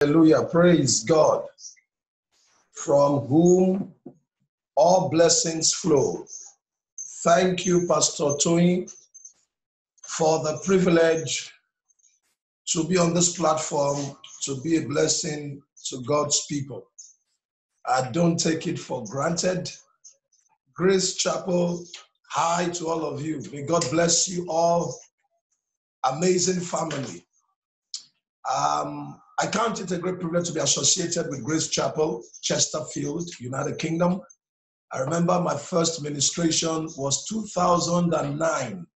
Hallelujah. Praise God. From whom all blessings flow. Thank you, Pastor Tony, for the privilege to be on this platform, to be a blessing to God's people. I don't take it for granted. Grace Chapel, hi to all of you. May God bless you all. Amazing family. Um, I count it a great privilege to be associated with Grace Chapel, Chesterfield, United Kingdom. I remember my first ministration was 2009,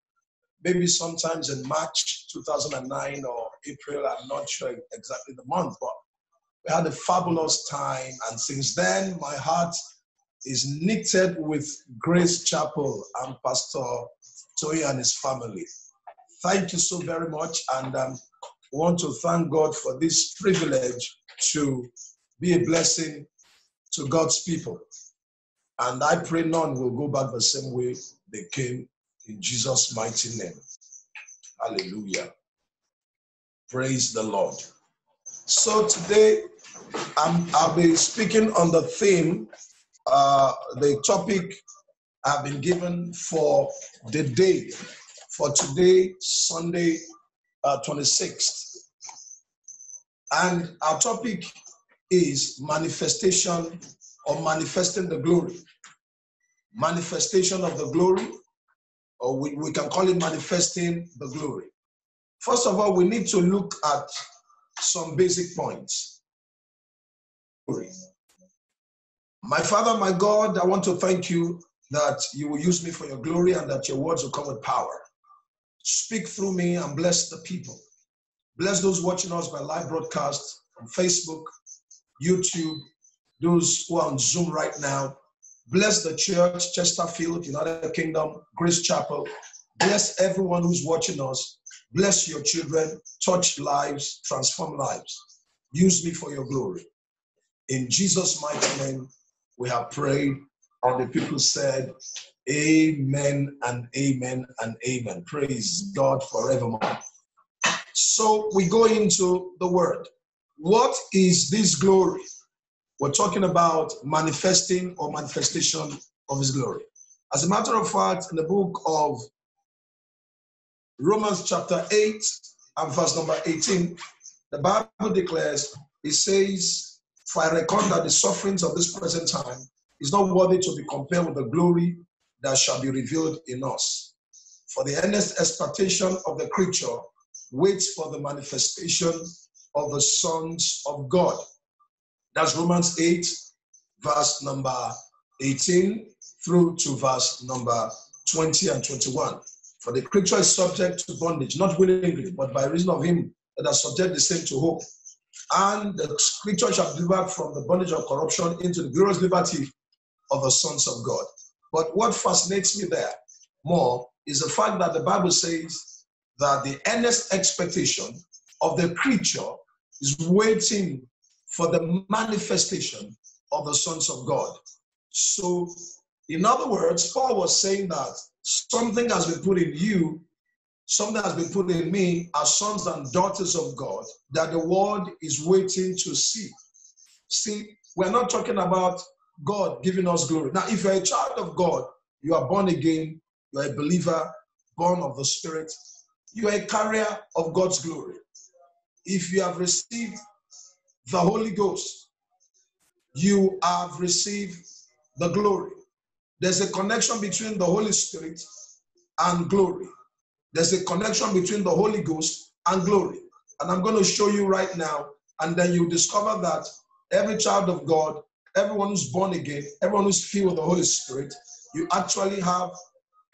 maybe sometimes in March 2009 or April, I'm not sure exactly the month, but we had a fabulous time. And since then, my heart is knitted with Grace Chapel and Pastor Tony and his family. Thank you so very much. And um, want to thank God for this privilege to be a blessing to God's people. And I pray none will go back the same way they came in Jesus' mighty name. Hallelujah. Praise the Lord. So today i will be speaking on the theme, uh, the topic I've been given for the day, for today, Sunday, uh, 26th. And our topic is manifestation or manifesting the glory. Manifestation of the glory, or we, we can call it manifesting the glory. First of all, we need to look at some basic points. My Father, my God, I want to thank you that you will use me for your glory and that your words will come with power. Speak through me and bless the people. Bless those watching us by live broadcast on Facebook, YouTube, those who are on Zoom right now. Bless the church, Chesterfield, United Kingdom, Grace Chapel. Bless everyone who's watching us. Bless your children, touch lives, transform lives. Use me for your glory. In Jesus' mighty name, we have prayed. And the people said, Amen and amen and amen. Praise God forevermore. So we go into the word. What is this glory? We're talking about manifesting or manifestation of his glory. As a matter of fact, in the book of Romans chapter 8 and verse number 18, the Bible declares, it says, For I reckon that the sufferings of this present time is not worthy to be compared with the glory that shall be revealed in us. For the earnest expectation of the creature waits for the manifestation of the sons of God. That's Romans 8, verse number 18 through to verse number 20 and 21. For the creature is subject to bondage, not willingly, but by reason of him that has subject the same to hope. And the creature shall be delivered from the bondage of corruption into the glorious liberty of the sons of God. But what fascinates me there more is the fact that the Bible says that the earnest expectation of the creature is waiting for the manifestation of the sons of God. So, in other words, Paul was saying that something has been put in you, something has been put in me as sons and daughters of God that the world is waiting to see. See, we're not talking about God giving us glory. Now, if you're a child of God, you are born again, you're a believer, born of the Spirit, you are a carrier of God's glory. If you have received the Holy Ghost, you have received the glory. There's a connection between the Holy Spirit and glory. There's a connection between the Holy Ghost and glory. And I'm going to show you right now. And then you discover that every child of God, everyone who's born again, everyone who's filled with the Holy Spirit, you actually have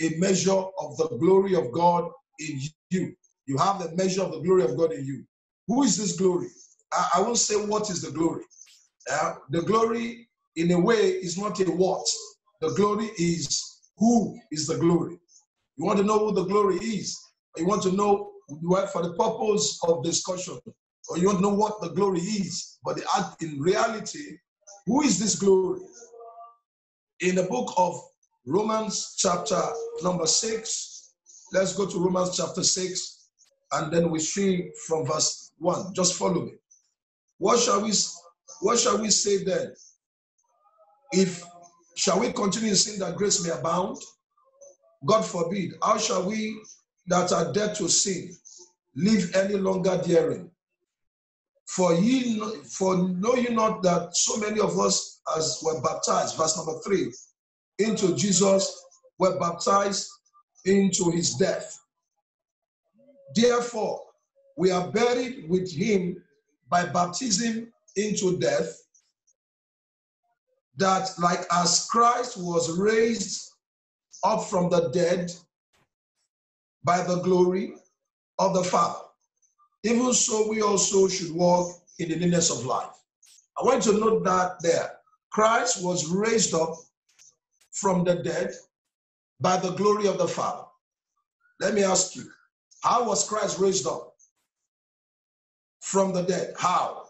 a measure of the glory of God in you. You have the measure of the glory of God in you. Who is this glory? I, I won't say what is the glory. Uh, the glory, in a way, is not a what. The glory is who is the glory. You want to know who the glory is. You want to know for the purpose of discussion, or you want to know what the glory is. But the, in reality, who is this glory? In the book of Romans, chapter number six, Let's go to Romans chapter 6, and then we see from verse 1. Just follow me. What shall we what shall we say then? If shall we continue in sin that grace may abound? God forbid. How shall we that are dead to sin live any longer therein? For ye for know you not that so many of us as were baptized, verse number three, into Jesus were baptized into his death. Therefore, we are buried with him by baptism into death, that like as Christ was raised up from the dead by the glory of the Father, even so we also should walk in the newness of life. I want you to note that there. Christ was raised up from the dead by the glory of the Father. Let me ask you, how was Christ raised up from the dead? How?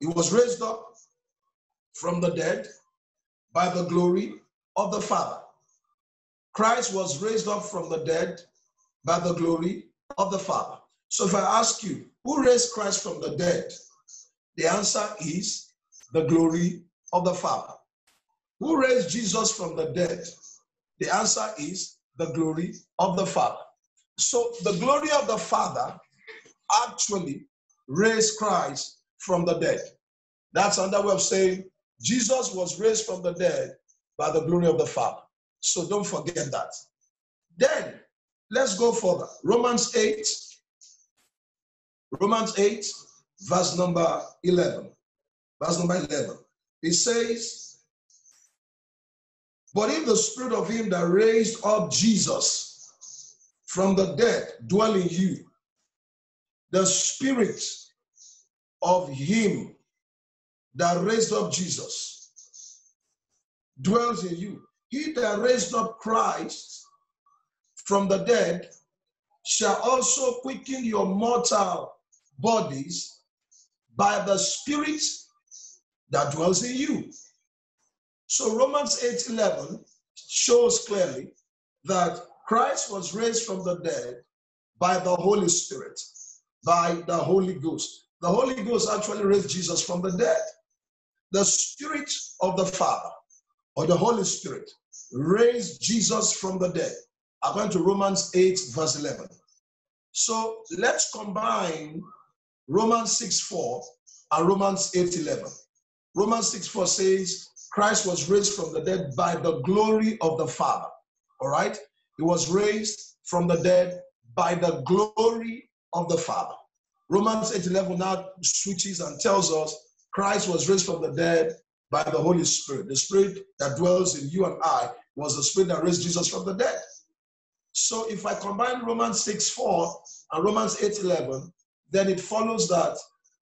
He was raised up from the dead by the glory of the Father. Christ was raised up from the dead by the glory of the Father. So if I ask you, who raised Christ from the dead? The answer is the glory of the Father. Who raised Jesus from the dead? The answer is the glory of the Father. So the glory of the Father actually raised Christ from the dead. That's another way of saying Jesus was raised from the dead by the glory of the Father. So don't forget that. Then let's go further. Romans 8, Romans 8, verse number 11. Verse number 11. It says, But if the spirit of him that raised up Jesus from the dead dwell in you, the spirit of him that raised up Jesus dwells in you. He that raised up Christ from the dead shall also quicken your mortal bodies by the Spirit that dwells in you. So Romans 8 11 shows clearly that Christ was raised from the dead by the Holy Spirit, by the Holy Ghost. The Holy Ghost actually raised Jesus from the dead. The Spirit of the Father, or the Holy Spirit, raised Jesus from the dead, according to Romans 8, verse 11. So let's combine Romans 6 4 and Romans 8 11. Romans 6 4 says, Christ was raised from the dead by the glory of the Father. All right? He was raised from the dead by the glory of the Father. Romans 8 11 now switches and tells us Christ was raised from the dead by the Holy Spirit. The Spirit that dwells in you and I was the Spirit that raised Jesus from the dead. So if I combine Romans 6 4 and Romans 8 11, then it follows that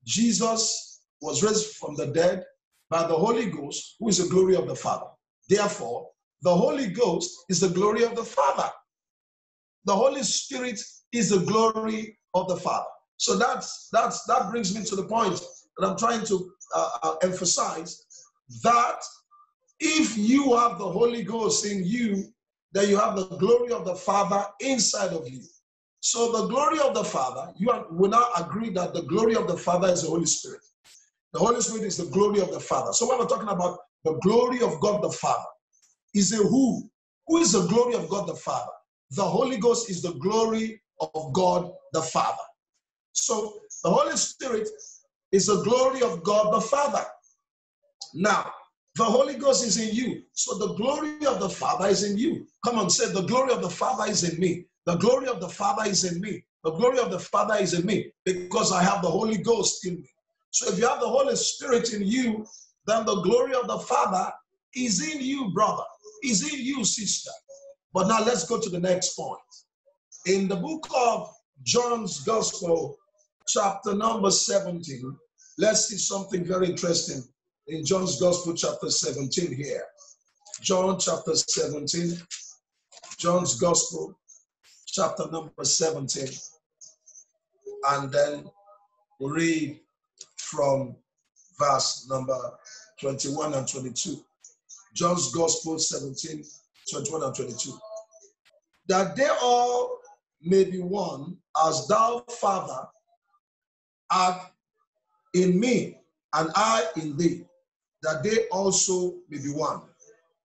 Jesus was raised from the dead by the Holy Ghost, who is the glory of the Father. Therefore, the Holy Ghost is the glory of the Father. The Holy Spirit is the glory of the Father. So that's that's that brings me to the point that I'm trying to uh, uh, emphasize that if you have the Holy Ghost in you, then you have the glory of the Father inside of you. So the glory of the Father, you will now agree that the glory of the Father is the Holy Spirit. The Holy Spirit is the glory of the Father. So when we're talking about the glory of God the Father, is a who? Who is the glory of God the Father? The Holy Ghost is the glory of God the Father. So the Holy Spirit is the glory of God the Father. Now, the Holy Ghost is in you. So the glory of the Father is in you. Come on, say, the glory of the Father is in me. The glory of the Father is in me. The glory of the Father is in me because I have the Holy Ghost in me. So if you have the Holy Spirit in you, then the glory of the Father is in you, brother, is in you, sister. But now let's go to the next point. In the book of John's Gospel, chapter number 17, let's see something very interesting in John's Gospel, chapter 17 here. John chapter 17, John's Gospel, chapter number 17. And then we read from verse number 21 and 22. John's Gospel 17, 21 and 22. That they all may be one, as thou, Father, art in me, and I in thee, that they also may be one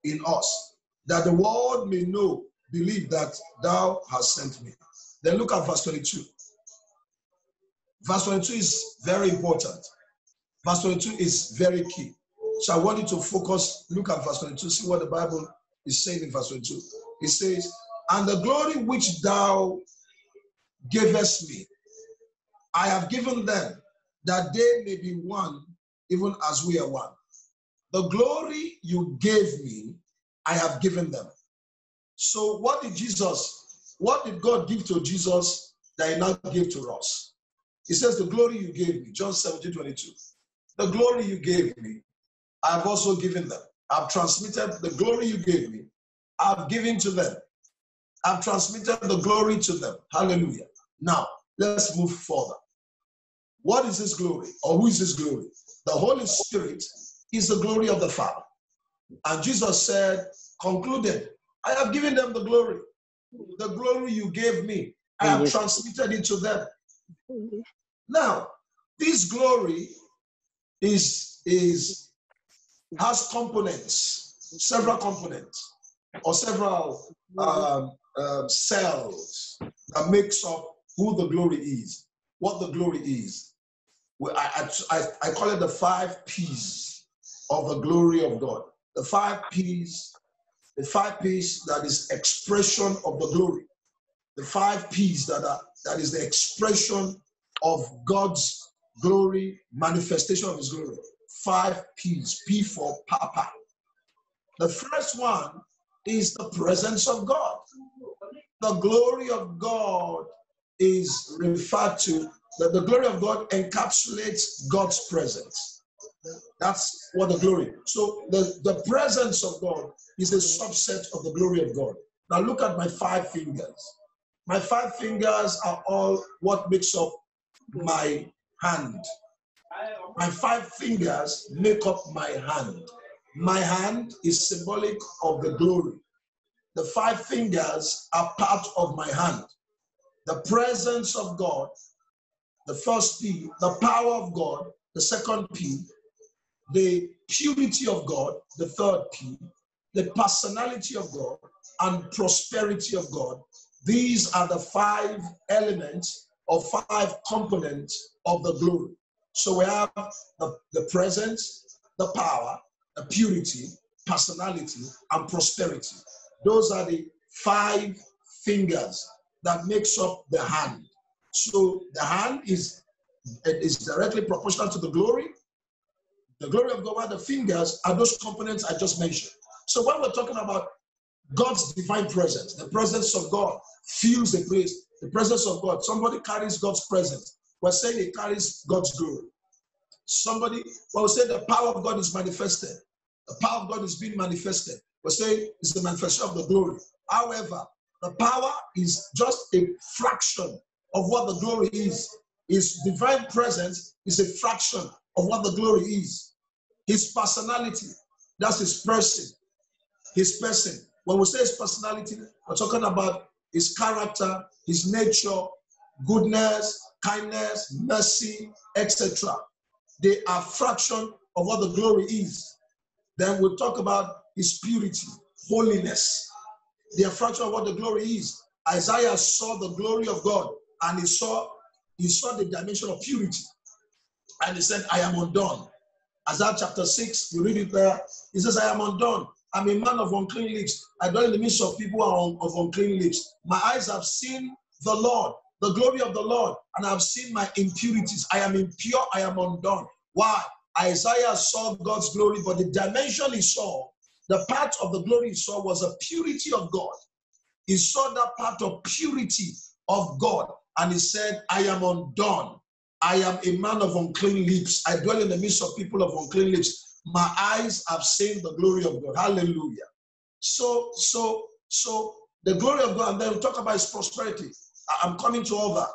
in us, that the world may know, believe that thou hast sent me. Then look at verse 22. Verse 22 is very important. Verse 22 is very key. So I want you to focus, look at verse 22, see what the Bible is saying in verse 22. It says, And the glory which thou gavest me, I have given them, that they may be one, even as we are one. The glory you gave me, I have given them. So, what did Jesus, what did God give to Jesus that He now gave to us? He says, The glory you gave me, John 17 22. The glory you gave me, I've also given them. I've transmitted the glory you gave me, I've given to them. I've transmitted the glory to them. Hallelujah. Now, let's move further. What is His glory, or who is His glory? The Holy Spirit is the glory of the Father. And Jesus said, concluded, I have given them the glory. The glory you gave me, I have transmitted it to them. Now, this glory is, is has components, several components, or several um, um, cells that makes up who the glory is, what the glory is. I, I, I call it the five P's of the glory of God. The five P's, the five P's that is expression of the glory. The five P's that are that is the expression of God's glory, manifestation of his glory. Five P's. P for Papa. The first one is the presence of God. The glory of God is referred to that the glory of God encapsulates God's presence. That's what the glory. So the, the presence of God is a subset of the glory of God. Now look at my five fingers. My five fingers are all what makes up my hand. My five fingers make up my hand. My hand is symbolic of the glory. The five fingers are part of my hand. The presence of God the first P, the power of God, the second P, the purity of God, the third P, the personality of God, and prosperity of God. These are the five elements or five components of the glory. So we have the, the presence, the power, the purity, personality, and prosperity. Those are the five fingers that makes up the hand. So the hand is, is directly proportional to the glory. The glory of God, the fingers are those components I just mentioned. So when we're talking about God's divine presence, the presence of God fills the place, the presence of God. Somebody carries God's presence. We're saying he carries God's glory. Somebody, well, we say the power of God is manifested. The power of God is being manifested. We're saying it's the manifestation of the glory. However, the power is just a fraction of what the glory is. His divine presence is a fraction of what the glory is. His personality, that's his person. His person. When we say his personality, we're talking about his character, his nature, goodness, kindness, mercy, etc. They are fraction of what the glory is. Then we'll talk about his purity, holiness. They are fraction of what the glory is. Isaiah saw the glory of God and he saw he saw the dimension of purity. And he said, I am undone. Isaiah chapter 6, you read it there. He says, I am undone. I'm a man of unclean lips. I dwell in the midst of people of unclean lips. My eyes have seen the Lord, the glory of the Lord, and I've seen my impurities. I am impure, I am undone. Why? Isaiah saw God's glory, but the dimension he saw, the part of the glory he saw was a purity of God. He saw that part of purity of God and he said, I am undone. I am a man of unclean lips. I dwell in the midst of people of unclean lips. My eyes have seen the glory of God. Hallelujah. So, so, so the glory of God, and then we talk about his prosperity. I'm coming to all that.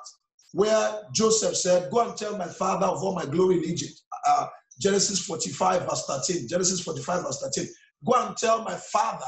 Where Joseph said, Go and tell my father of all my glory in Egypt. Uh, Genesis 45, verse 13. Genesis 45, verse 13. Go and tell my father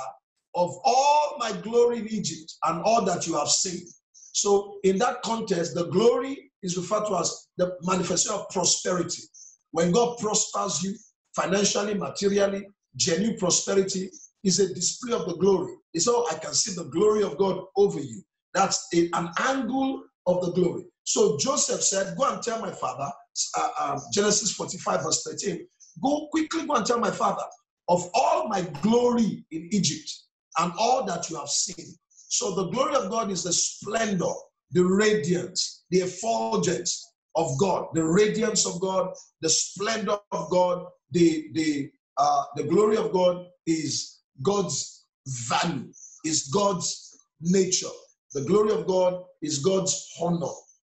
of all my glory in Egypt and all that you have seen. So, in that context, the glory is referred to as the manifestation of prosperity. When God prospers you financially, materially, genuine prosperity is a display of the glory. It's all I can see the glory of God over you. That's a, an angle of the glory. So Joseph said, Go and tell my father, uh, uh, Genesis 45, verse 13, go quickly go and tell my father of all my glory in Egypt and all that you have seen. So the glory of God is the splendor, the radiance, the effulgence of God, the radiance of God, the splendor of God, the the uh, the glory of God is God's value, is God's nature. The glory of God is God's honor.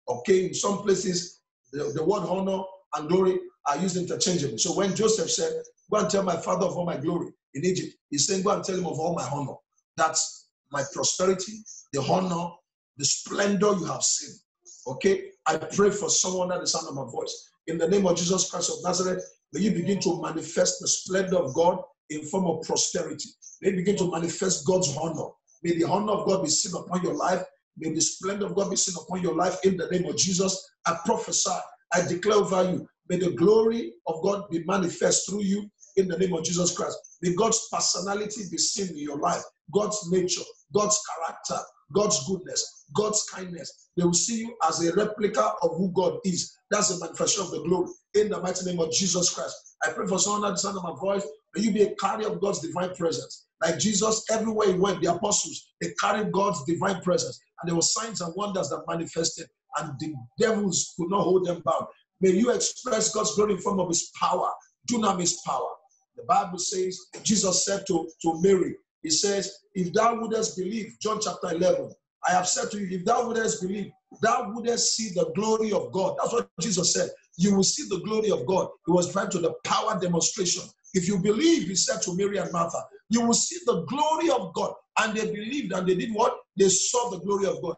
Okay, in some places, the, the word honor and glory are used interchangeably. So when Joseph said, Go and tell my father of all my glory in Egypt, he's saying, Go and tell him of all my honor. That's my prosperity, the honor, the splendor you have seen. Okay, I pray for someone that the sound of my voice. In the name of Jesus Christ of Nazareth, may you begin to manifest the splendor of God in form of prosperity. May you begin to manifest God's honor. May the honor of God be seen upon your life. May the splendor of God be seen upon your life in the name of Jesus. I prophesy, I declare over you. May the glory of God be manifest through you in the name of Jesus Christ. May God's personality be seen in your life, God's nature, God's character, God's goodness, God's kindness. They will see you as a replica of who God is. That's the manifestation of the glory. In the mighty name of Jesus Christ. I pray for someone at the sound of my voice. May you be a carrier of God's divine presence. Like Jesus, everywhere he went, the apostles, they carried God's divine presence. And there were signs and wonders that manifested, and the devils could not hold them bound. May you express God's glory in form of his power, dunamis power. The Bible says, Jesus said to, to Mary, He says, If thou wouldest believe, John chapter 11, I have said to you, if thou wouldest believe, thou wouldest see the glory of God. That's what Jesus said. You will see the glory of God. He was trying to the power demonstration. If you believe, he said to Mary and Martha, you will see the glory of God. And they believed and they did what? They saw the glory of God.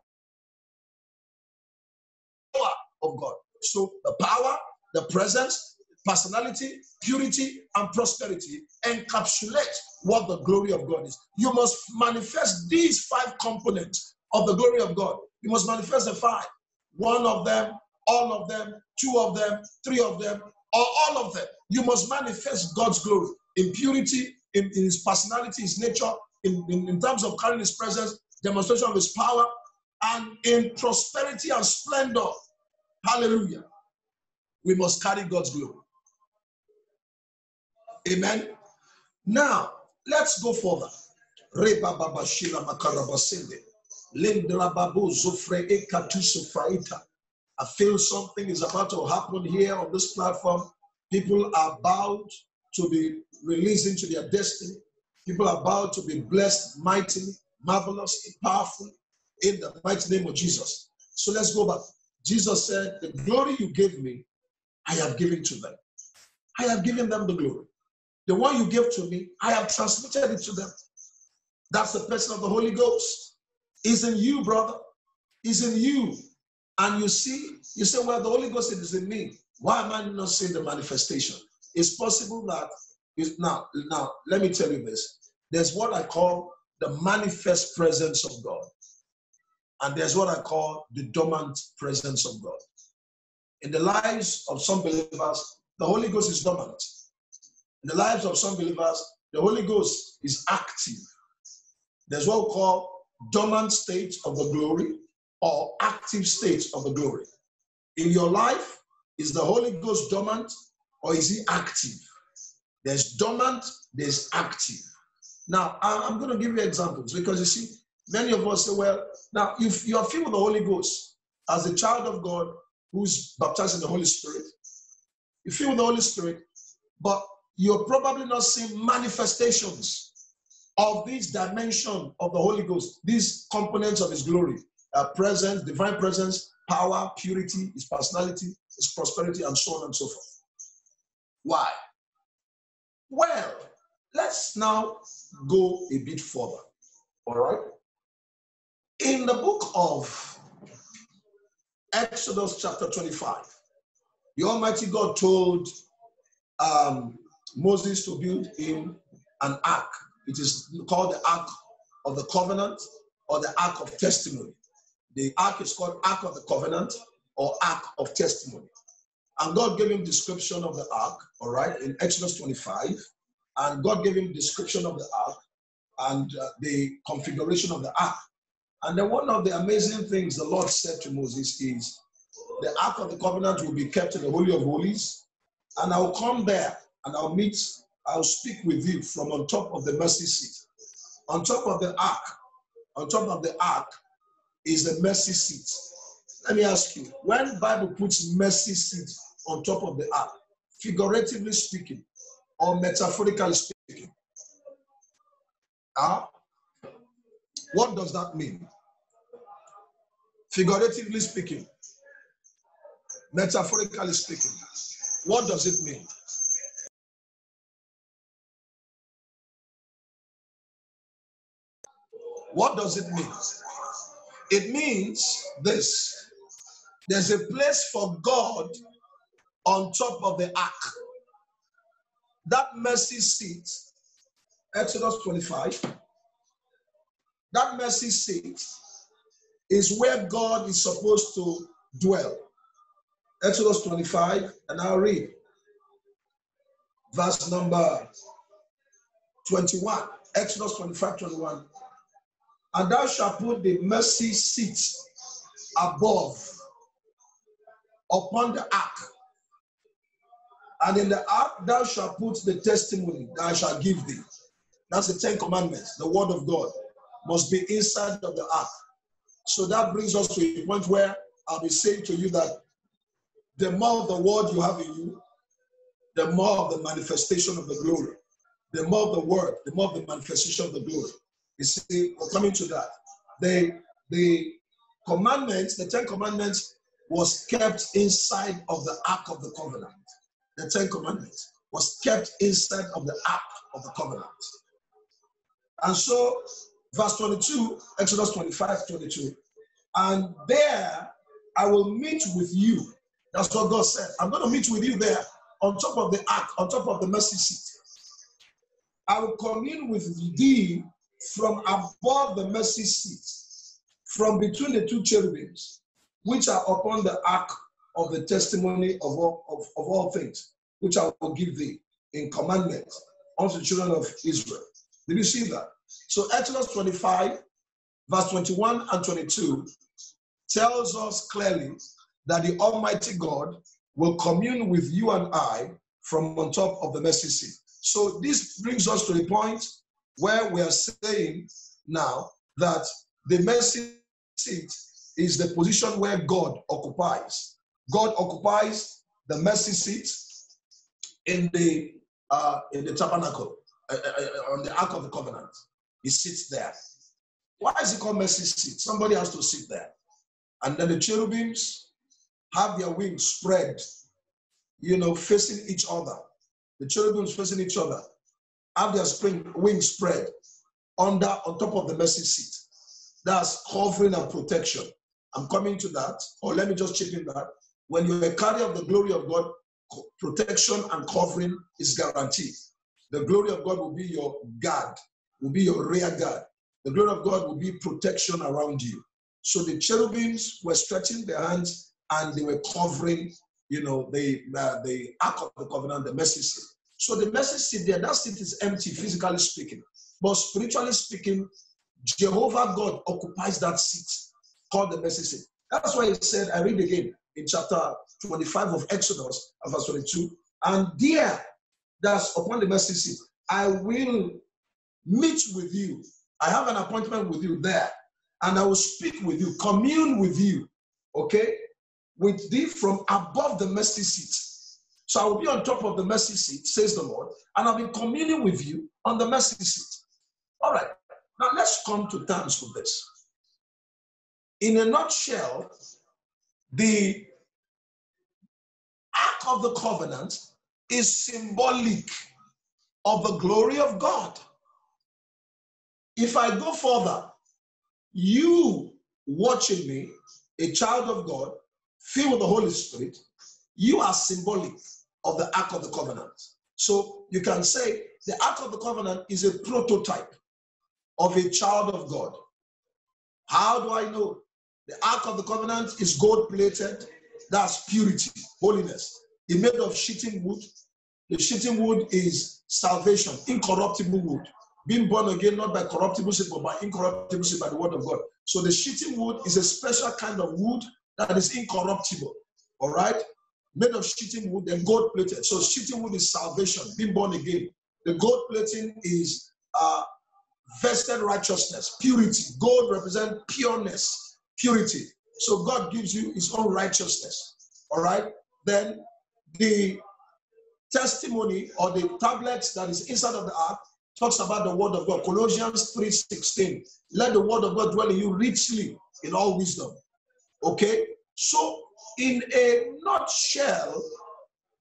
Power of God. So the power, the presence, personality, purity, and prosperity encapsulate what the glory of God is. You must manifest these five components of the glory of God. You must manifest the five. One of them, all of them, two of them, three of them, or all of them. You must manifest God's glory in purity, in, in his personality, his nature, in, in, in terms of carrying his presence, demonstration of his power, and in prosperity and splendor. Hallelujah. We must carry God's glory. Amen. Now, let's go further. Reba makarabasende. Babu zufre. I feel something is about to happen here on this platform. People are about to be released into their destiny. People are about to be blessed mightily, marvelously, powerful in the mighty name of Jesus. So let's go back. Jesus said, The glory you gave me, I have given to them. I have given them the glory. The one you gave to me, I have transmitted it to them. That's the person of the Holy Ghost. Is in you, brother. Is in you. And you see, you say, well, the Holy Ghost is in me. Why am I not seeing the manifestation? It's possible that now, now let me tell you this. There's what I call the manifest presence of God. And there's what I call the dormant presence of God. In the lives of some believers, the Holy Ghost is dormant. In the lives of some believers, the Holy Ghost is active. There's what we call dormant state of the glory or active state of the glory. In your life, is the Holy Ghost dormant or is he active? There's dormant, there's active. Now, I'm going to give you examples because you see, many of us say, well, now if you are filled with the Holy Ghost as a child of God who's baptized in the Holy Spirit, you feel the Holy Spirit, but you're probably not seeing manifestations of this dimension of the Holy Ghost, these components of His glory, uh, presence, divine presence, power, purity, His personality, His prosperity, and so on and so forth. Why? Well, let's now go a bit further. All right? In the book of Exodus, chapter 25, the Almighty God told um, Moses to build him an ark. It is called the Ark of the Covenant or the Ark of Testimony. The ark is called Ark of the Covenant or Ark of Testimony. And God gave him description of the ark, all right, in Exodus 25. And God gave him description of the ark and uh, the configuration of the ark. And then one of the amazing things the Lord said to Moses is, the ark of the covenant will be kept in the Holy of Holies, and I'll come there and I'll meet, I'll speak with you from on top of the mercy seat. On top of the ark, on top of the ark is the mercy seat. Let me ask you, when Bible puts mercy seat on top of the ark, figuratively speaking, or metaphorically speaking, uh, what does that mean? Figuratively speaking, metaphorically speaking, what does it mean? What does it mean? It means this there's a place for God on top of the ark. That mercy seat, Exodus 25, that mercy seat is where God is supposed to dwell. Exodus 25, and I'll read verse number 21. Exodus 25, 21. And thou shalt put the mercy seat above upon the ark. And in the ark thou shalt put the testimony that I shall give thee. That's the Ten Commandments. The word of God must be inside of the ark. So that brings us to a point where I'll be saying to you that the more of the word you have in you, the more of the manifestation of the glory. The more of the word, the more of the manifestation of the glory. You see, we're coming to that. The, the commandments, the Ten Commandments, was kept inside of the Ark of the Covenant. The Ten Commandments was kept inside of the Ark of the Covenant. And so, verse 22, Exodus 25, 22, and there I will meet with you. That's what God said. I'm going to meet with you there on top of the ark, on top of the mercy seat. I will commune with thee from above the mercy seat, from between the two cherubims, which are upon the ark of the testimony of all, of, of all things, which I will give thee in commandment unto the children of Israel. Did you see that? So Exodus 25, verse 21 and 22 tells us clearly that the Almighty God will commune with you and I from on top of the mercy seat. So this brings us to a point where we are saying now that the mercy seat is the position where God occupies. God occupies the mercy seat in the uh, in the tabernacle uh, uh, uh, on the ark of the covenant. He sits there. Why is it called mercy seat? Somebody has to sit there, and then the cherubims have their wings spread, you know, facing each other. The cherubims facing each other have their spring wings spread under on top of the mercy seat. That's covering and protection. I'm coming to that, or let me just chip in that. When you're a carrier of the glory of God, protection and covering is guaranteed. The glory of God will be your guard, will be your rear guard. The glory of God will be protection around you. So the cherubims were stretching their hands and they were covering, you know, the uh, the ark of the covenant, the mercy seat. So the mercy seat there, that seat is empty, physically speaking. But spiritually speaking, Jehovah God occupies that seat called the mercy seat. That's why he said, I read again in chapter 25 of Exodus, verse 22, and there, that's upon the mercy seat, I will meet with you. I have an appointment with you there, and I will speak with you, commune with you, okay, with thee from above the mercy seat. So I will be on top of the mercy seat, says the Lord, and I'll be communing with you on the mercy seat. All right, now let's come to terms with this. In a nutshell, the Ark of the Covenant is symbolic of the glory of God. If I go further, you watching me, a child of God, filled with the Holy Spirit, you are symbolic of the Ark of the Covenant. So you can say the Ark of the Covenant is a prototype of a child of God. How do I know? The Ark of the Covenant is gold plated. That's purity, holiness. It's made of shittim wood. The shittim wood is salvation, incorruptible wood. Being born again, not by corruptible seed, but by incorruptible seed by the word of God. So the shittim wood is a special kind of wood that is incorruptible. All right? Made of shittim wood and gold plated. So shittim wood is salvation, being born again. The gold plating is uh, vested righteousness, purity. Gold represents pureness, purity. So God gives you his own righteousness. All right? Then the testimony or the tablets that is inside of the ark talks about the word of God. Colossians 3:16. Let the word of God dwell in you richly in all wisdom. Okay? So, in a nutshell,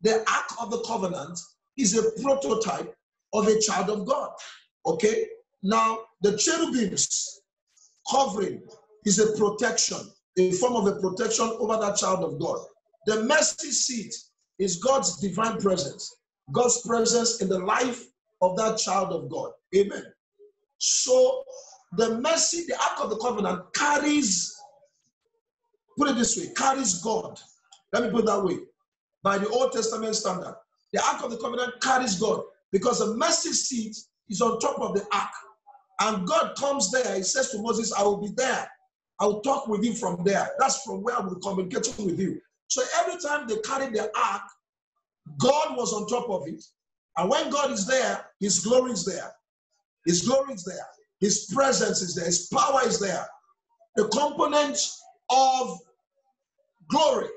the Ark of the Covenant is a prototype of a child of God. Okay? Now, the cherubims covering is a protection, a form of a protection over that child of God. The mercy seat is God's divine presence, God's presence in the life of that child of God. Amen. So, the mercy, the Ark of the Covenant carries, put it this way, carries God. Let me put it that way. By the Old Testament standard, the Ark of the Covenant carries God because the mercy seat is on top of the ark. And God comes there. He says to Moses, I will be there. I will talk with you from there. That's from where I will communicate with you. So every time they carried the ark, God was on top of it. And when God is there, his glory is there. His glory is there. His presence is there. His power is there. The components of glory,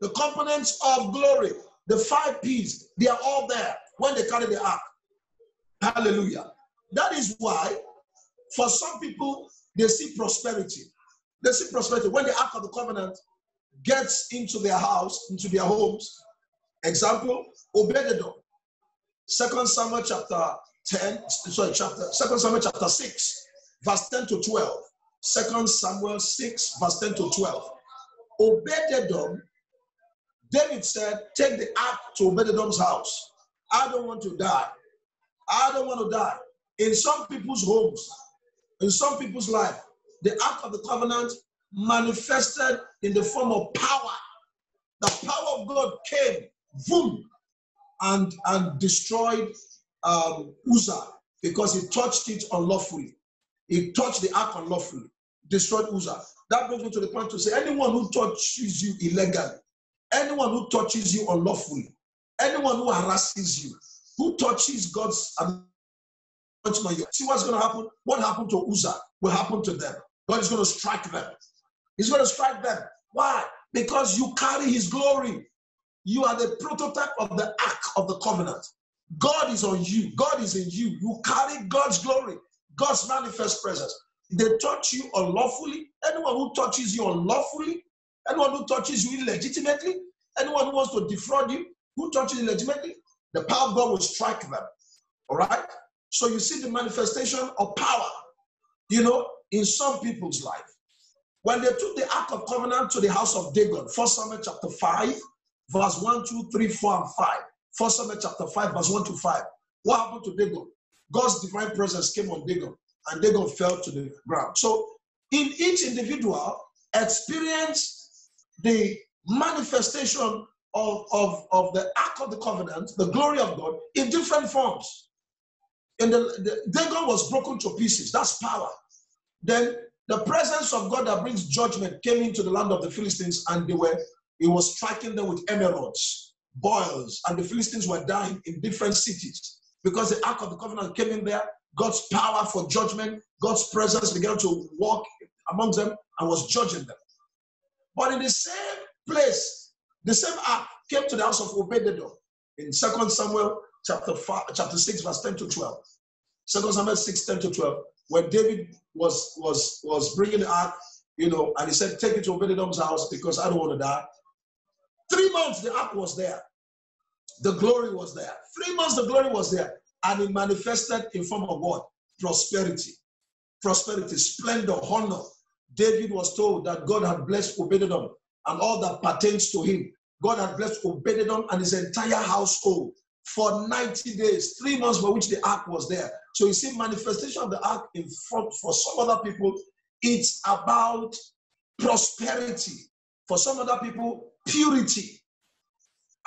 the components of glory, the five P's, they are all there when they carry the ark. Hallelujah. That is why, for some people, they see prosperity. They see prosperity. When the ark of the covenant gets into their house, into their homes, example, Obededom. Second Samuel chapter 10, sorry, chapter, Second Samuel chapter 6, verse 10 to 12. Second Samuel 6, verse 10 to 12. Obededom, David said, take the ark to Obededom's house. I don't want to die. I don't want to die. In some people's homes, in some people's life, the Ark of the Covenant manifested in the form of power. The power of God came, boom, and, and destroyed um, Uzzah because he touched it unlawfully. He touched the ark unlawfully, destroyed Uzzah. That brings me to the point to say anyone who touches you illegally, anyone who touches you unlawfully, anyone who harasses you, who touches God's anointing see what's going to happen? What happened to Uzzah will happen to them. God is going to strike them. He's going to strike them. Why? Because you carry his glory. You are the prototype of the ark of the covenant. God is on you. God is in you. You carry God's glory, God's manifest presence. They touch you unlawfully. Anyone who touches you unlawfully, anyone who touches you illegitimately, anyone who wants to defraud you, who touches you illegitimately, the power of God will strike them. All right? So you see the manifestation of power, you know, in some people's life. When they took the Ark of Covenant to the house of Dagon, 1 Samuel chapter 5, verse 1, 2, 3, 4, and 5. 1 Samuel chapter 5, verse 1 to 5. What happened to Dagon? God's divine presence came on Dagon, and Dagon fell to the ground. So in each individual experience the manifestation of, of, of the Ark of the Covenant, the glory of God, in different forms. And the, the Dagon was broken to pieces. That's power. Then the presence of God that brings judgment came into the land of the Philistines, and they were he was striking them with emerods, boils, and the Philistines were dying in different cities because the Ark of the Covenant came in there. God's power for judgment, God's presence began to walk among them and was judging them. But in the same place, the same ark came to the house of Obededom in 2 Samuel chapter 5, chapter 6, verse 10 to 12. 2 Samuel 6, 10 to 12. When David was was was bringing the ark, you know, and he said, Take it to Obededom's house because I don't want to die. Three months the ark was there. The glory was there. Three months the glory was there. And it manifested in form of what? Prosperity. Prosperity, splendor, honor. David was told that God had blessed Obededom and all that pertains to him. God had blessed Obededom and his entire household for 90 days, three months for which the ark was there. So you see, manifestation of the ark in front for some other people, it's about prosperity. For some other people, purity.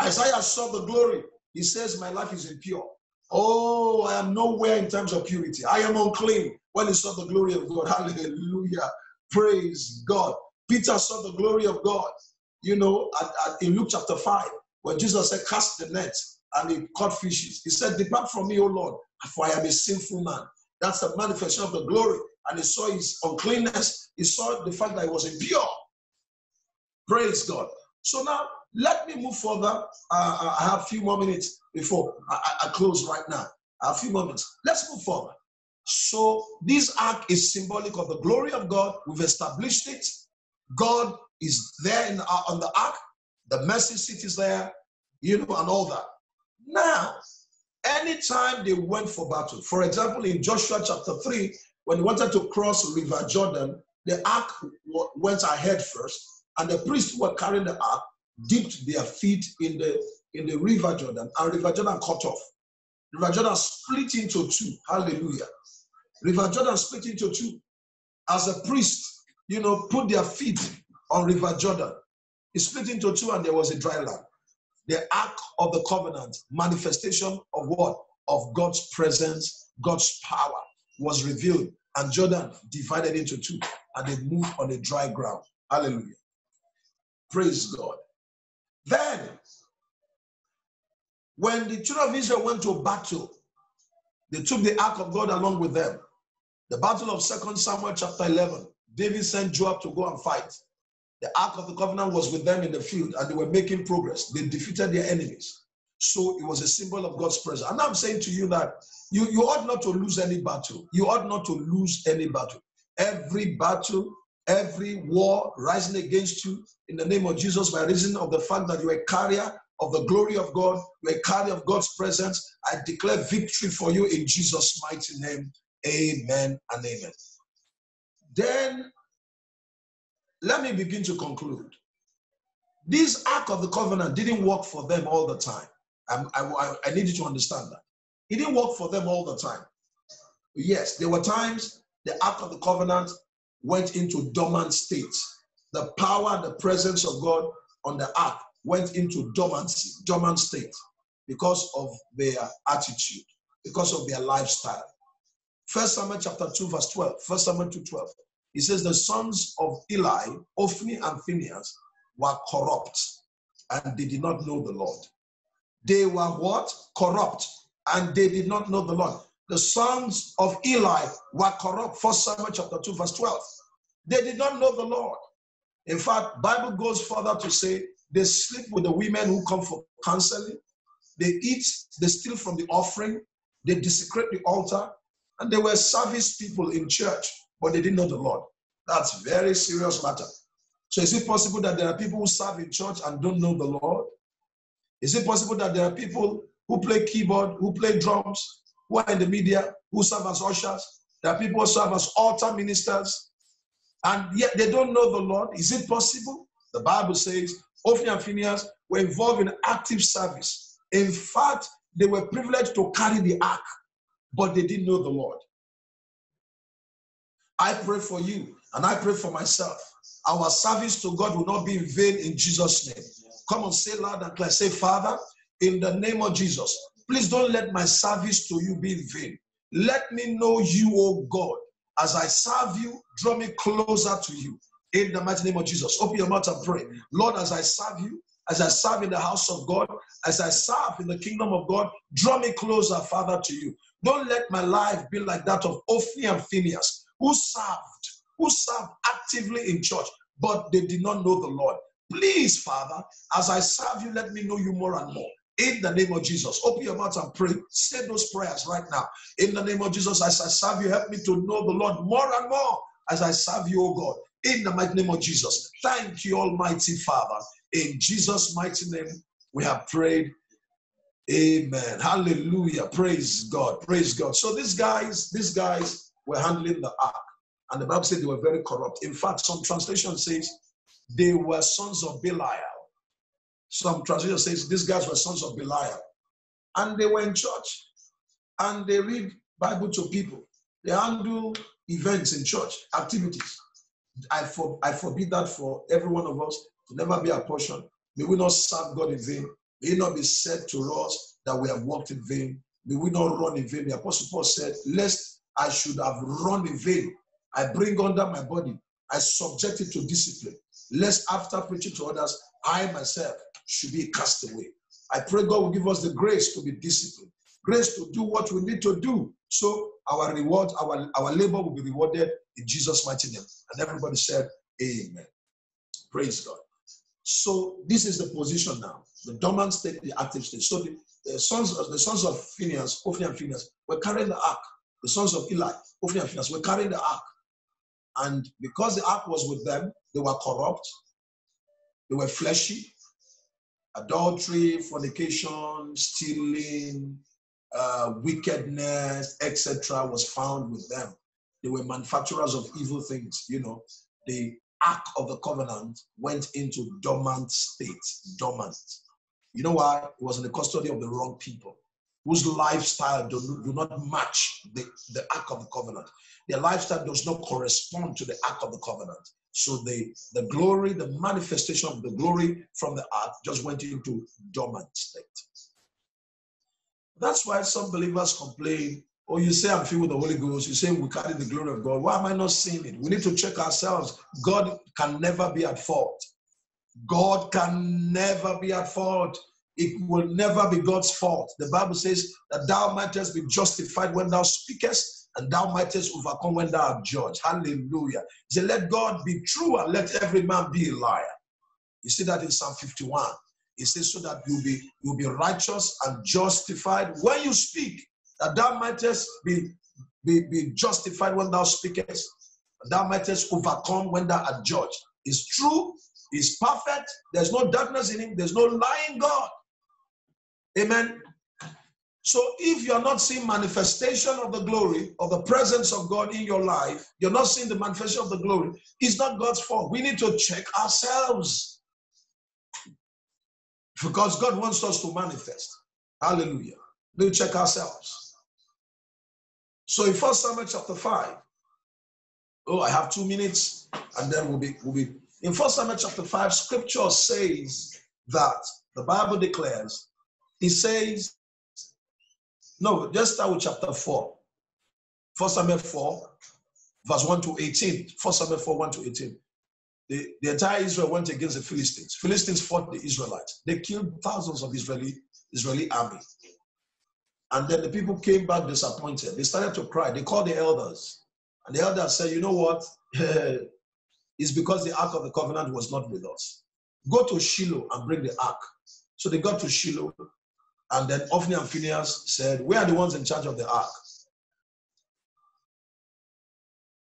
Isaiah saw the glory. He says, My life is impure. Oh, I am nowhere in terms of purity. I am unclean when he saw the glory of God. Hallelujah. Praise God. Peter saw the glory of God, you know, at, at, in Luke chapter 5, when Jesus said, Cast the net, and he caught fishes. He said, Depart from me, O Lord, for I am a sinful man. That's the manifestation of the glory. And he saw his uncleanness, he saw the fact that he was impure. Praise God. So now, let me move further. Uh, I have a few more minutes before I, I, close right now. A few moments. Let's move forward. So, this ark is symbolic of the glory of God. We've established it. God is there uh, on the ark. The mercy seat is there, you know, and all that. Now, anytime they went for battle, for example, in Joshua chapter 3, when they wanted to cross River Jordan, the ark went ahead first, and the priests were carrying the ark dipped their feet in the in the River Jordan, and River Jordan cut off. River Jordan split into two. Hallelujah. River Jordan split into two. As a priest, you know, put their feet on River Jordan. It split into two, and there was a dry land the ark of the covenant, manifestation of what? Of God's presence, God's power was revealed, and Jordan divided into two, and they moved on a dry ground. Hallelujah. Praise God. Then, when the children of Israel went to battle, they took the ark of God along with them. The battle of Second Samuel chapter 11, David sent Joab to go and fight. The Ark of the Covenant was with them in the field and they were making progress. They defeated their enemies. So it was a symbol of God's presence. And I'm saying to you that you, you ought not to lose any battle. You ought not to lose any battle. Every battle, every war rising against you in the name of Jesus by reason of the fact that you're a carrier of the glory of God, you're a carrier of God's presence. I declare victory for you in Jesus' mighty name. Amen and amen. Then let me begin to conclude. This Ark of the Covenant didn't work for them all the time. I, I, I need you to understand that. It didn't work for them all the time. Yes, there were times the Ark of the Covenant went into dormant state. The power, the presence of God on the Ark went into dormancy, dormant state because of their attitude, because of their lifestyle. First Samuel chapter 2, verse 12. First Samuel 2 12. He says the sons of Eli, Ophni and Phinehas, were corrupt and they did not know the Lord. They were what? Corrupt and they did not know the Lord. The sons of Eli were corrupt. First Samuel chapter 2, verse 12. They did not know the Lord. In fact, Bible goes further to say they sleep with the women who come for counseling. They eat, they steal from the offering, they desecrate the altar, and they were service people in church but they didn't know the Lord. That's very serious matter. So is it possible that there are people who serve in church and don't know the Lord? Is it possible that there are people who play keyboard, who play drums, who are in the media, who serve as ushers? There are people who serve as altar ministers, and yet they don't know the Lord. Is it possible? The Bible says Ophni and Phinehas were involved in active service. In fact, they were privileged to carry the ark, but they didn't know the Lord. I pray for you and I pray for myself. Our service to God will not be in vain in Jesus' name. Come on, say loud and clear. Say, Father, in the name of Jesus, please don't let my service to you be in vain. Let me know you, O God. As I serve you, draw me closer to you. In the mighty name of Jesus. Open your mouth and pray. Lord, as I serve you, as I serve in the house of God, as I serve in the kingdom of God, draw me closer, Father, to you. Don't let my life be like that of Ophni and Phinehas, who served, who served actively in church, but they did not know the Lord. Please, Father, as I serve you, let me know you more and more. In the name of Jesus, open your mouth and pray. Say those prayers right now. In the name of Jesus, as I serve you, help me to know the Lord more and more as I serve you, O God. In the mighty name of Jesus. Thank you, Almighty Father. In Jesus' mighty name, we have prayed. Amen. Hallelujah. Praise God. Praise God. So these guys, these guys, were handling the ark. And the Bible said they were very corrupt. In fact, some translation says they were sons of Belial. Some translation says these guys were sons of Belial. And they were in church and they read Bible to people. They handle events in church, activities. I, for, I forbid that for every one of us to never be a portion. May we not serve God in vain May it not be said to us that we have walked in vain. May we not run in vain. The Apostle Paul said, Lest I should have run in vain. I bring under my body, I subject it to discipline. Lest after preaching to others, I myself should be cast away. I pray God will give us the grace to be disciplined, grace to do what we need to do. So our reward, our, our labor will be rewarded in Jesus' mighty name. And everybody said, Amen. Praise God. So this is the position now. The dormant state, the active state. So the, the sons of the sons of Phinehas, Hophni and Phinehas, were carrying the ark. The sons of Eli, Hophni and Phinehas, were carrying the ark. And because the ark was with them, they were corrupt, they were fleshy, adultery, fornication, stealing, uh, wickedness, etc., was found with them. They were manufacturers of evil things. You know, the Ark of the Covenant went into dormant state, dormant. You know why? It was in the custody of the wrong people whose lifestyle do, do not match the, the Ark of the Covenant. Their lifestyle does not correspond to the Ark of the Covenant. So the, the glory, the manifestation of the glory from the ark just went into dormant state. That's why some believers complain, oh, you say I'm filled with the Holy Ghost, you say we carry the glory of God. Why am I not seeing it? We need to check ourselves. God can never be at fault. God can never be at fault. It will never be God's fault. The Bible says that thou mightest be justified when thou speakest and thou mightest overcome when thou art judged. Hallelujah. He said, Let God be true and let every man be a liar. You see that in Psalm 51. He says, So that you'll be you'll be righteous and justified when you speak, that thou mightest be, be, be justified when thou speakest, and thou mightest overcome when thou art judged. It's true, is perfect, there's no darkness in him, there's no lying God. Amen. So if you're not seeing manifestation of the glory of the presence of God in your life, you're not seeing the manifestation of the glory, it's not God's fault. We need to check ourselves. Because God wants us to manifest. Hallelujah. We check ourselves. So in First Samuel chapter 5, oh, I have two minutes, and then we'll be we'll be in First Samuel chapter 5, scripture says that the Bible declares, it says no, just start with chapter 4. First Samuel 4, verse 1 to 18. First Samuel 4, 1 to 18. The, the entire Israel went against the Philistines. Philistines fought the Israelites. They killed thousands of Israeli, Israeli army. And then the people came back disappointed. They started to cry. They called the elders. And the elders said, you know what? it's because the Ark of the Covenant was not with us. Go to Shiloh and bring the Ark. So they got to Shiloh and then Ophni and Phinehas said, We are the ones in charge of the ark.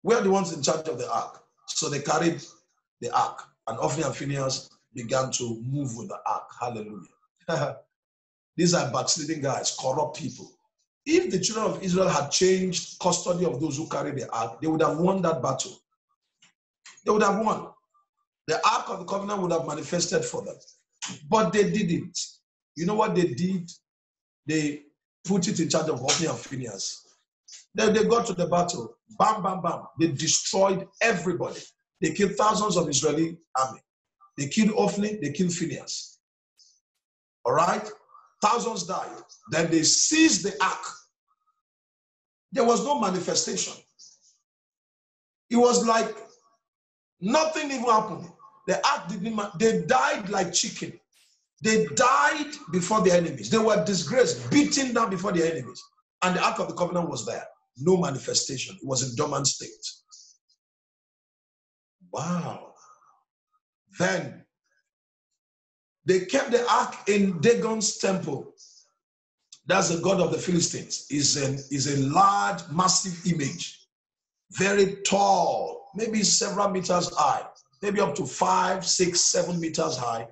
We are the ones in charge of the ark. So they carried the ark, and Ophni and Phinehas began to move with the ark. Hallelujah. These are backsliding guys, corrupt people. If the children of Israel had changed custody of those who carried the ark, they would have won that battle. They would have won. The ark of the covenant would have manifested for them. But they didn't. You know what they did? They put it in charge of Hophni and Phinehas. Then they got to the battle. Bam, bam, bam. They destroyed everybody. They killed thousands of Israeli army. They killed Ophni, they killed Phinehas. All right? Thousands died. Then they seized the ark. There was no manifestation. It was like nothing even happened. The ark didn't, they died like chicken. They died before their enemies. They were disgraced, beaten down before their enemies. And the Ark of the Covenant was there. No manifestation. It was in dormant state. Wow. Then they kept the ark in Dagon's temple. That's the god of the Philistines. Is an is a large, massive image, very tall, maybe several meters high, maybe up to five, six, seven meters high,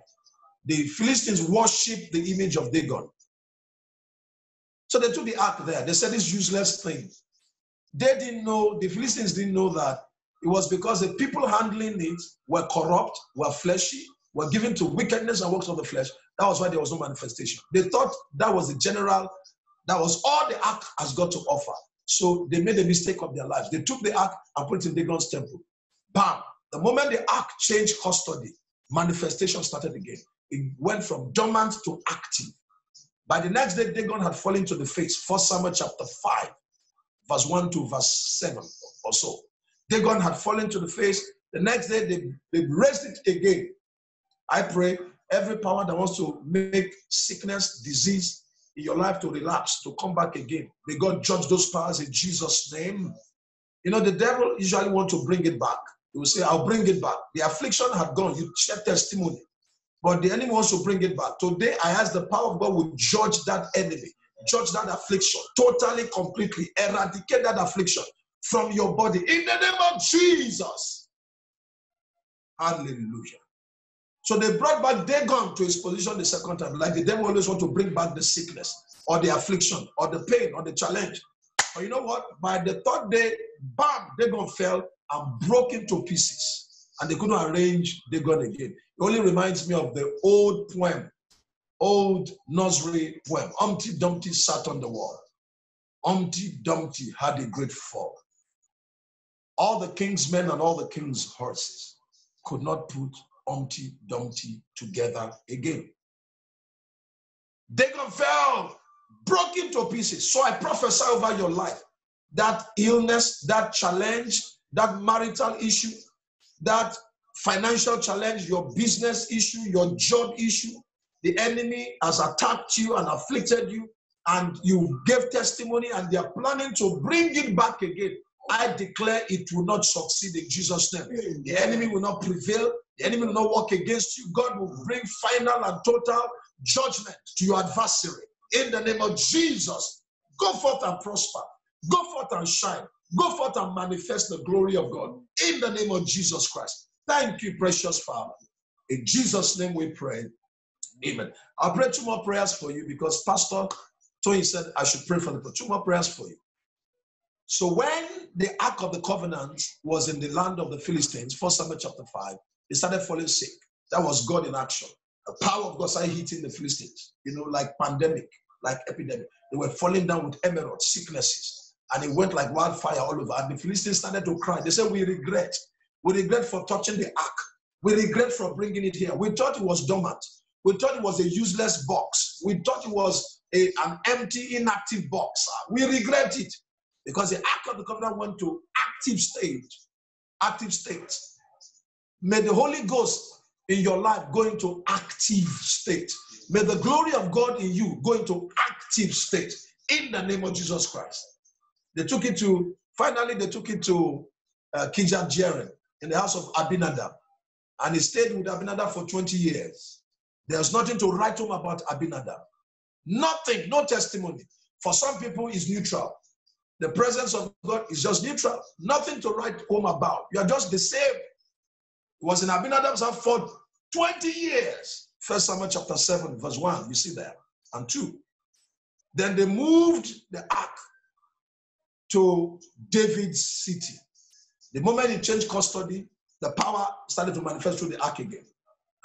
the Philistines worship the image of Dagon. So they took the ark there. They said this useless thing. They didn't know, the Philistines didn't know that it was because the people handling it were corrupt, were fleshy, were given to wickedness and works of the flesh. That was why there was no manifestation. They thought that was the general, that was all the ark has got to offer. So they made a mistake of their lives. They took the ark and put it in Dagon's temple. Bam! The moment the ark changed custody, manifestation started again. It went from dormant to active. By the next day, Dagon had fallen to the face. First Samuel chapter 5, verse 1 to verse 7 or so. Dagon had fallen to the face. The next day, they, they raised it again. I pray every power that wants to make sickness, disease in your life to relapse, to come back again. May God judge those powers in Jesus' name. You know, the devil usually want to bring it back. He will say, I'll bring it back. The affliction had gone. You share testimony. But the enemy wants to bring it back. Today, I ask the power of God will judge that enemy, judge that affliction totally, completely, eradicate that affliction from your body in the name of Jesus. Hallelujah. So they brought back Dagon to his position the second time. Like the devil always want to bring back the sickness or the affliction or the pain or the challenge. But you know what? By the third day, bam, Dagon fell and broke into pieces. And they couldn't arrange Dagon again. It only reminds me of the old poem, old nursery poem. Humpty Dumpty sat on the wall. Humpty Dumpty had a great fall. All the king's men and all the king's horses could not put Humpty Dumpty together again. Dagon fell, broke into pieces. So I prophesy over your life that illness, that challenge, that marital issue, that financial challenge, your business issue, your job issue, the enemy has attacked you and afflicted you, and you gave testimony, and they are planning to bring it back again. I declare it will not succeed in Jesus' name. The enemy will not prevail. The enemy will not work against you. God will bring final and total judgment to your adversary. In the name of Jesus, go forth and prosper. Go forth and shine. Go forth and manifest the glory of God. In the name of Jesus Christ. Thank you, precious Father. In Jesus' name we pray. Amen. I'll pray two more prayers for you because Pastor Tony said I should pray for the two more prayers for you. So when the Ark of the Covenant was in the land of the Philistines, 1 Samuel chapter 5, they started falling sick. That was God in action. The power of God started hitting the Philistines, you know, like pandemic, like epidemic. They were falling down with emerods, sicknesses, and it went like wildfire all over. And the Philistines started to cry. They said, We regret. We regret for touching the ark. We regret for bringing it here. We thought it was dormant. We thought it was a useless box. We thought it was a, an empty, inactive box. We regret it because the Ark of the Covenant went to active state. Active state. May the Holy Ghost in your life go into active state. May the glory of God in you go into active state in the name of Jesus Christ. They took it to, finally, they took it to uh, Jearim in the house of Abinadab. And he stayed with Abinadab for 20 years. There's nothing to write home about Abinadab. Nothing, no testimony. For some people, is neutral. The presence of God is just neutral. Nothing to write home about. You are just the same. It was in Abinadab's house for 20 years. First Samuel chapter 7, verse 1. You see that. And 2. Then they moved the ark to David's city. The moment he changed custody, the power started to manifest through the ark again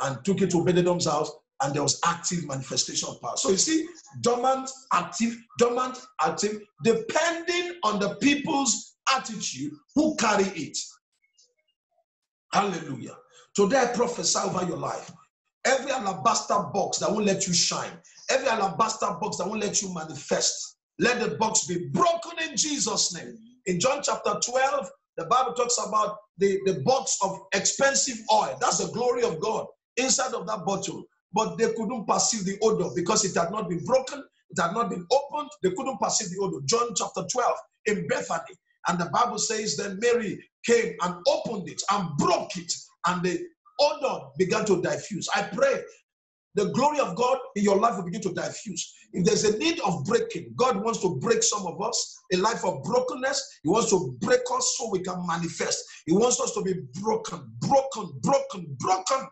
and took it to Obed-Edom's house, and there was active manifestation of power. So you see, dormant, active, dormant, active, depending on the people's attitude who carry it. Hallelujah. Today I prophesy over your life. Every alabaster box that won't let you shine, every alabaster box that won't let you manifest, let the box be broken in Jesus' name. In John chapter 12, the Bible talks about the, the box of expensive oil. That's the glory of God inside of that bottle. But they couldn't perceive the odor because it had not been broken, it had not been opened. They couldn't perceive the odor. John chapter 12 in Bethany. And the Bible says then Mary came and opened it and broke it, and the odor began to diffuse. I pray the glory of God in your life will begin to diffuse. If there's a need of breaking, God wants to break some of us, a life of brokenness. He wants to break us so we can manifest. He wants us to be broken, broken, broken, broken.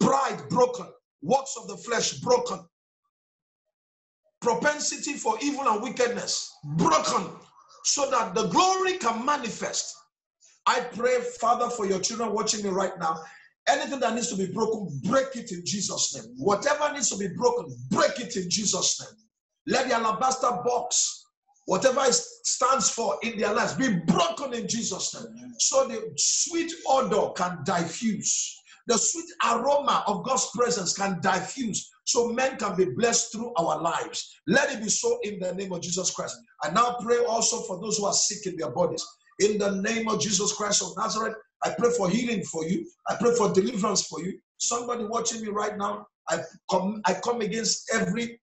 Pride broken, works of the flesh broken, propensity for evil and wickedness broken, so that the glory can manifest. I pray, Father, for your children watching me right now. Anything that needs to be broken, break it in Jesus' name. Whatever needs to be broken, break it in Jesus' name. Let the alabaster box, whatever it stands for in their lives, be broken in Jesus' name. So the sweet odor can diffuse the sweet aroma of God's presence can diffuse so men can be blessed through our lives. Let it be so in the name of Jesus Christ. I now pray also for those who are sick in their bodies. In the name of Jesus Christ of Nazareth, I pray for healing for you. I pray for deliverance for you. Somebody watching me right now, I come, I come against every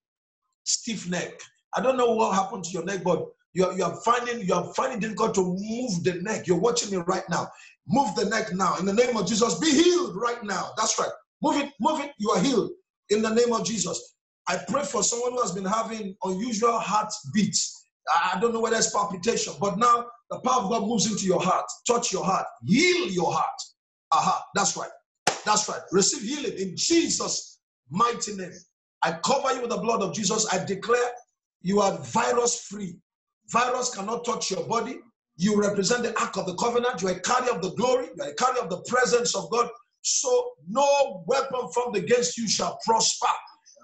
stiff neck. I don't know what happened to your neck, but you are, you are finding you are finding difficult to move the neck. You're watching me right now. Move the neck now. In the name of Jesus, be healed right now. That's right. Move it, move it. You are healed in the name of Jesus. I pray for someone who has been having unusual heart beats. I don't know whether it's palpitation, but now the power of God moves into your heart, touch your heart, heal your heart. Aha, that's right. That's right. Receive healing in Jesus' mighty name. I cover you with the blood of Jesus. I declare you are virus free. Virus cannot touch your body. You represent the ark of the covenant. You are a carrier of the glory. You are a carrier of the presence of God. So no weapon formed against you shall prosper.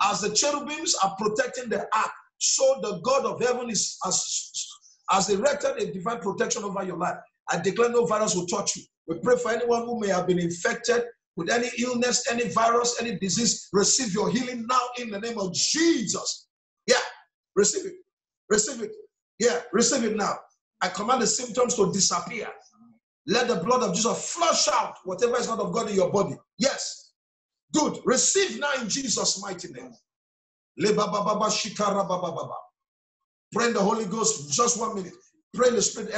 As the cherubims are protecting the ark, so the God of heaven is as, as erected a divine protection over your life. I declare no virus will touch you. We pray for anyone who may have been infected with any illness, any virus, any disease. Receive your healing now in the name of Jesus. Yeah, receive it. Receive it. Yeah, receive it now. I command the symptoms to disappear. Let the blood of Jesus flush out whatever is not of God in your body. Yes. Good. Receive now in Jesus' mighty name. Pray in the Holy Ghost. Just one minute. Pray in the Spirit.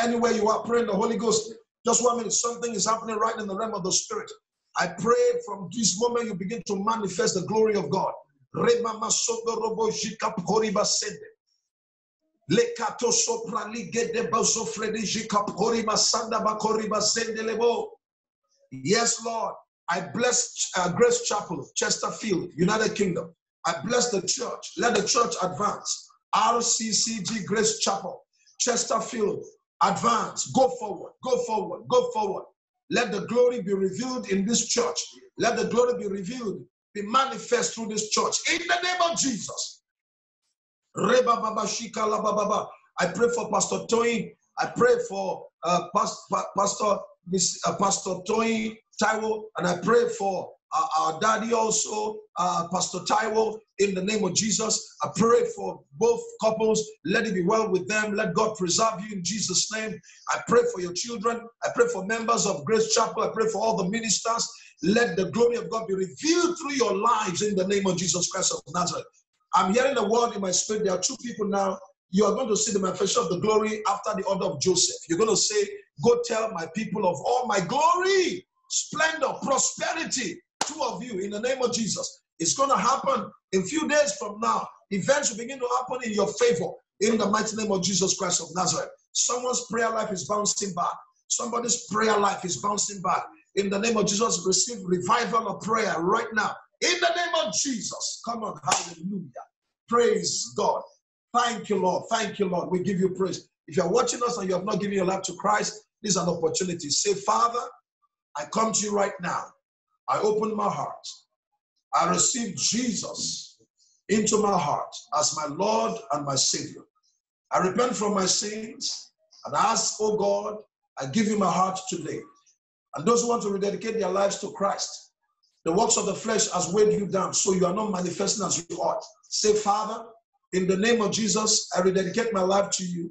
Anywhere you are, pray in the Holy Ghost. Just one minute. Something is happening right in the realm of the Spirit. I pray from this moment you begin to manifest the glory of God. Yes, Lord. I bless uh, Grace Chapel, Chesterfield, United Kingdom. I bless the church. Let the church advance. RCCG Grace Chapel, Chesterfield, advance. Go forward. Go forward. Go forward. Let the glory be revealed in this church. Let the glory be revealed, be manifest through this church. In the name of Jesus. I pray for Pastor Toy. I pray for uh, Pastor Pastor, uh, Pastor Toy Taiwo, and I pray for uh, our daddy also, uh, Pastor Taiwo, in the name of Jesus. I pray for both couples. Let it be well with them. Let God preserve you in Jesus' name. I pray for your children. I pray for members of Grace Chapel. I pray for all the ministers. Let the glory of God be revealed through your lives in the name of Jesus Christ of Nazareth. I'm hearing the word in my spirit. There are two people now. You are going to see the manifestation of the glory after the order of Joseph. You're going to say, Go tell my people of all my glory, splendor, prosperity. Two of you in the name of Jesus. It's going to happen in few days from now. Events will begin to happen in your favor in the mighty name of Jesus Christ of Nazareth. Someone's prayer life is bouncing back. Somebody's prayer life is bouncing back. In the name of Jesus, receive revival of prayer right now. In the name of Jesus. Come on, hallelujah. Praise God. Thank you, Lord. Thank you, Lord. We give you praise. If you're watching us and you have not given your life to Christ, this is an opportunity. Say, Father, I come to you right now. I open my heart. I receive Jesus into my heart as my Lord and my Savior. I repent from my sins and ask, oh God, I give you my heart today. And those who want to rededicate their lives to Christ, the works of the flesh has weighed you down, so you are not manifesting as you ought. Say, Father, in the name of Jesus, I rededicate my life to you.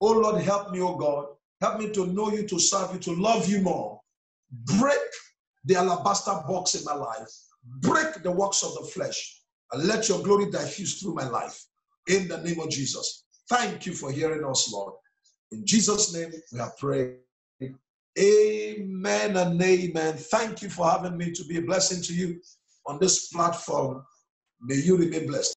Oh Lord, help me, oh God. Help me to know you, to serve you, to love you more. Break the alabaster box in my life. Break the works of the flesh. And let your glory diffuse through my life. In the name of Jesus. Thank you for hearing us, Lord. In Jesus' name, we have prayed. Amen and amen. Thank you for having me to be a blessing to you on this platform. May you remain blessed.